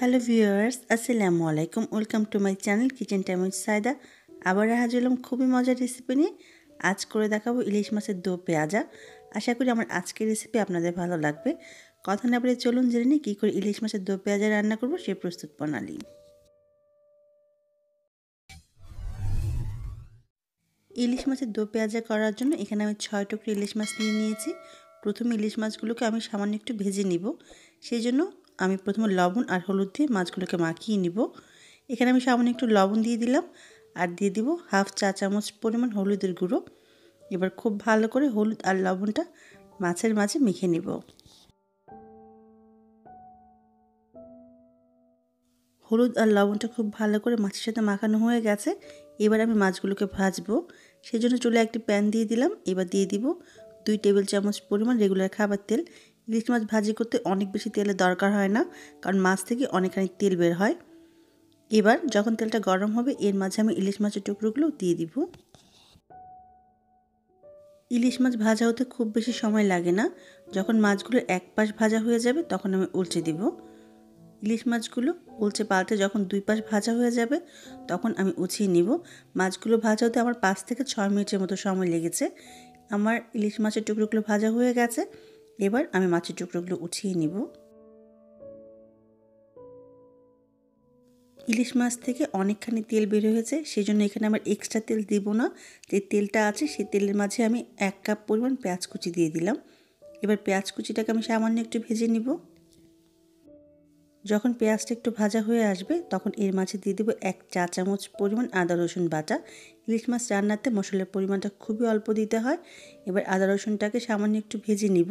Hello viewers, আসসালামু আলাইকুম। Welcome to my channel kitchen time with Saida. আবার হাজির হলাম খুবই মজার রেসিপি নিয়ে। আজ করে দেখাবো ইলিশ মাছের দো পেঁয়াজা। আশা করি আমার আজকের রেসিপি আপনাদের ভালো লাগবে। কথা না বলে চলুন জেনে নিই কী করে ইলিশ মাছের দো পেঁয়াজা রান্না করব সেই প্রস্তুত প্রণালী। ইলিশ মাছের দো পেঁয়াজা করার জন্য এখানে আমি ছয় টুকরো ইলিশ মাছ নিয়ে নিয়েছি। প্রথমে ইলিশ মাছগুলোকে আমি সামান্য একটু ভেজে নিব। সেই জন্য আমি প্রথমে লবণ আর হলুদ দিয়ে মাছগুলোকে মাখিয়ে নিব। এখানে আমি সামান্য একটু লবণ দিয়ে দিলাম আর দিয়ে দিব হাফ চা চামচ পরিমাণ হলুদের গুঁড়ো। এবার খুব ভালো করে হলুদ আর লবণটা মাছের মাঝে মেখে নিব। হলুদ আর লবণটা খুব ভালো করে মাছের সাথে মাখানো হয়ে গেছে। এবার আমি মাছগুলোকে ভাজবো। সেই জন্য চুলে একটি প্যান দিয়ে দিলাম। এবার দিয়ে দিব দুই টেবিল চামচ পরিমাণ রেগুলার খাবার তেল। ইলিশ মাছ ভাজি করতে অনেক বেশি তেলের দরকার হয় না, কারণ মাছ থেকে অনেকখানি তেল বের হয়। এবার যখন তেলটা গরম হবে, এর মাঝে আমি ইলিশ মাছের টুকরোগুলো দিয়ে দিব। ইলিশ মাছ ভাজা হতে খুব বেশি সময় লাগে না, যখন মাছগুলো এক পাশ ভাজা হয়ে যাবে, তখন আমি উল্টে দিব। ইলিশ মাছগুলো উলচে পাল্টে যখন দুই পাশ ভাজা হয়ে যাবে, তখন আমি উছিয়ে নিব। মাছগুলো ভাজা হতে আমার পাঁচ থেকে ছয় মিনিটের মতো সময় লেগেছে। আমার ইলিশ মাছের টুকরোগুলো ভাজা হয়ে গেছে। এবার আমি মাছের টুকরোগুলো উঠিয়ে নিব। ইলিশ মাছ থেকে অনেকখানি তেল বের হয়েছে সেই জন্য এখানে আমার এক্সট্রা তেল দিব না। যে তেলটা আছে সেই তেলের মাঝে আমি এক কাপ পরিমাণ পেঁয়াজ কুচি দিয়ে দিলাম। এবার পেঁয়াজ কুচিটাকে আমি সামান্য একটু ভেজে নিব। যখন পেঁয়াজটা একটু ভাজা হয়ে আসবে, তখন এর মাঝে দিয়ে দেবো এক চা চামচ পরিমাণ আদা, রসুন বাটা। ইলিশ মাছ রান্নাতে মশলার পরিমাণটা খুবই অল্প দিতে হয়। এবার আদা, রসুনটাকে সামান্য একটু ভেজে নিব।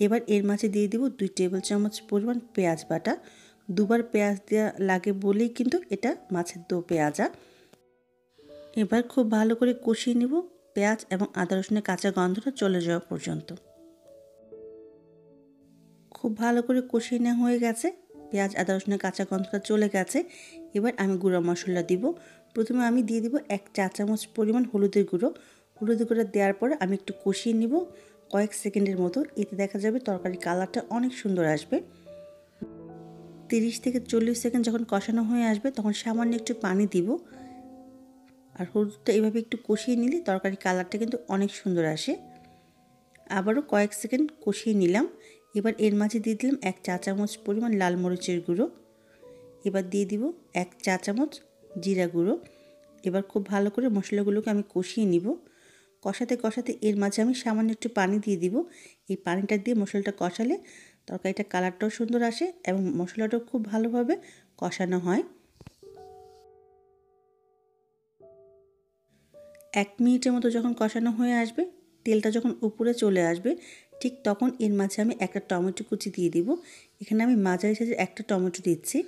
এবার এর মাঝে দিয়ে দিব দুই টেবিল চামচ পরিমাণ পেঁয়াজ বাটা। দুবার পেঁয়াজ দেওয়া লাগে বলেই কিন্তু এটা মাছের দো পেঁয়াজা। এবার খুব ভালো করে কষিয়ে নিব পেঁয়াজ এবং আদা রসুনের কাঁচা গন্ধটা চলে যাওয়া পর্যন্ত। খুব ভালো করে কষিয়ে নেওয়া হয়ে গেছে। পেঁয়াজ, আদা রসুনের কাঁচা গন্ধটা চলে গেছে। এবার আমি গুঁড়ো মশলা দিব। প্রথমে আমি দিয়ে দিব এক চা চামচ পরিমাণ হলুদের গুঁড়ো। হলুদের গুঁড়ো দেওয়ার পরে আমি একটু কষিয়ে নিব। কয়েক সেকেন্ডের মতো এতে দেখা যাবে তরকারির কালারটা অনেক সুন্দর আসবে। তিরিশ থেকে চল্লিশ সেকেন্ড যখন কষানো হয়ে আসবে, তখন সামান্য একটু পানি দিব। আর হলুদটা এভাবে একটু কষিয়ে নিলে তরকারির কালারটা কিন্তু অনেক সুন্দর আসে। আবারও কয়েক সেকেন্ড কষিয়ে নিলাম। এবার এর মাঝে দিয়ে দিলাম এক চা চামচ পরিমাণ লাল মরিচের গুঁড়ো। এবার দিয়ে দিব এক চা চামচ জিরা গুঁড়ো। এবার খুব ভালো করে মশলাগুলোকে আমি কষিয়ে নিব। কষাতে কষাতে এর মাঝে আমি সামান্য একটু পানি দিয়ে দিব। এই পানিটা দিয়ে মশলাটা কষালে তরকারিটা কালারটাও সুন্দর আসে এবং মশলাটাও খুব ভালোভাবে কষানো হয়। এক মিনিটের মতো যখন কষানো হয়ে আসবে, তেলটা যখন উপরে চলে আসবে, ঠিক তখন এর মাঝে আমি একটা টমেটো কুচি দিয়ে দিব। এখানে আমি মাঝারি সাইজের একটা টমেটো দিচ্ছি।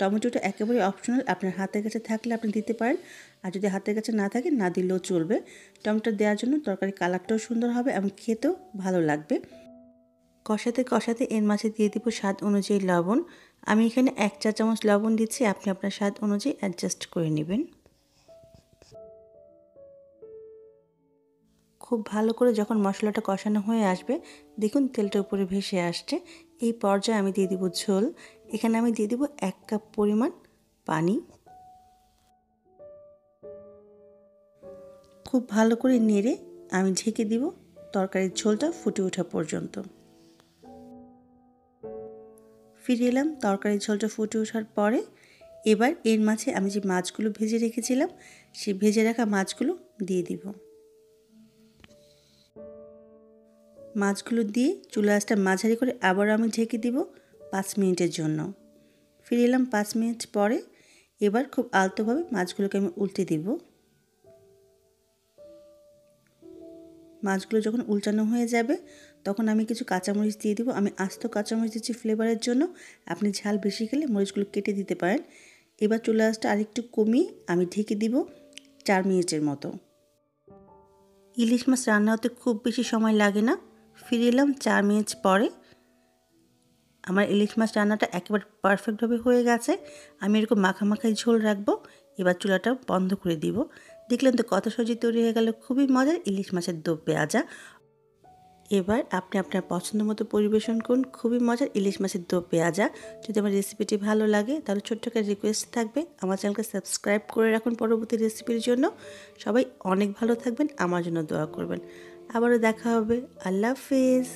টমেটোটা একেবারে অপশনাল আপনার হাতের কাছে থাকলে আপনি দিতে পারেন। আর যদি হাতের কাছে না থাকে, না দিলেও চলবে। টমেটো দেওয়ার জন্য তরকারি কালারটাও সুন্দর হবে এবং খেতেও ভালো লাগবে। কষাতে কষাতে এর মাঝে দিয়ে দিব স্বাদ অনুযায়ী লবণ। আমি এখানে এক চা চামচ লবণ দিচ্ছি, আপনি আপনার স্বাদ অনুযায়ী অ্যাডজাস্ট করে নেবেন। খুব ভালো করে যখন মশলাটা কষানো হয়ে আসবে, দেখুন তেলটা উপরে ভেসে আসছে। এই পর্যায়ে আমি দিয়ে দিব ঝোল। এখানে আমি দিয়ে দিব এক কাপ পরিমাণ পানি। খুব ভালো করে নেড়ে আমি ঢেকে দিব, তরকারির ঝোলটা ফুটে ওঠা পর্যন্ত। ফিরে এলাম, তরকারির ঝোলটা ফুটে ওঠার পরে এবার এর মাঝে আমি যে মাছগুলো ভেজে রেখেছিলাম, সেই ভেজে রাখা মাছগুলো দিয়ে দিব। মাছগুলো দিয়ে চুলা আঁচটা মাঝারি করে আবারও আমি ঢেকে দিব পাঁচ মিনিটের জন্য। ফিরে এলাম পাঁচ মিনিট পরে। এবার খুব আলতোভাবে মাছগুলোকে আমি উল্টে দিব। মাছগুলো যখন উল্টানো হয়ে যাবে, তখন আমি কিছু কাঁচামরিচ দিয়ে দিব। আমি আস্ত কাঁচামরিচ দিচ্ছি ফ্লেভারের জন্য। আপনি ঝাল বেশি খেলে মরিচগুলো কেটে দিতে পারেন। এবার চুলা আঁচটা আরেকটু কমিয়ে আমি ঢেকে দিব চার মিনিটের মতো। ইলিশ মাছ রান্না হতে খুব বেশি সময় লাগে না। ফিরে এলাম চার মিনিট পরে। আমার ইলিশ মাছ রান্নাটা একেবারে পারফেক্টভাবে হয়ে গেছে। আমি এরকম মাখামাখাই ঝোল রাখব, এবার চুলাটা বন্ধ করে দিব। দেখলেন তো কত সহজে তৈরি হয়ে গেল, খুবই মজার ইলিশ মাছের দো পেঁয়াজা। এবার আপনি আপনার পছন্দ মতো পরিবেশন করুন, খুবই মজার ইলিশ মাছের দো পেঁয়াজা। যদি আমার রেসিপিটি ভালো লাগে, তাহলে ছোট্ট একটা রিকোয়েস্ট থাকবে, আমার চ্যানেলকে সাবস্ক্রাইব করে রাখুন পরবর্তী রেসিপির জন্য। সবাই অনেক ভালো থাকবেন, আমার জন্য দোয়া করবেন। আবারও দেখা হবে, আল্লাহ হাফেজ।